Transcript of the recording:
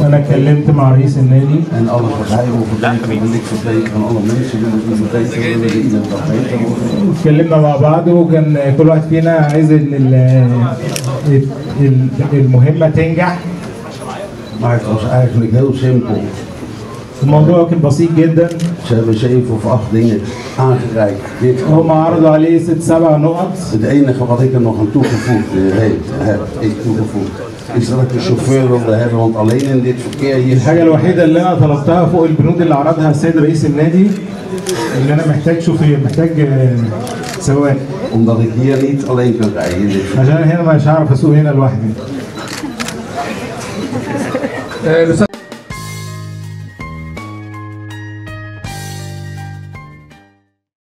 أنا مش كلمت مع رئيس النادي. ان الله يرحمه لا اتكلمنا مع بعض وكان كل واحد فينا عايز إن المهمة تنجح. معاك مش عارف نجاوب سيمبل الموضوع كان بسيط جدا. شايف شايفه في اخ دين اخ آه، جاي هم عرضوا عليه ست سبع نقط. ادعينا خبطيك إنه خلطوه في فوق؟ آه، هاي هاي في فوق. اسرق الشوفير؟ ولا هاي رونت علينا دي تفكيها الحاجة الوحيدة اللي أنا طلبتها فوق البنود اللي عرضها السيد رئيس النادي ان أنا محتاج شوفير محتاج آه، سواق. Omdat ik hier niet alleen kan rijden. Maar zijn helemaal scharf, zo in.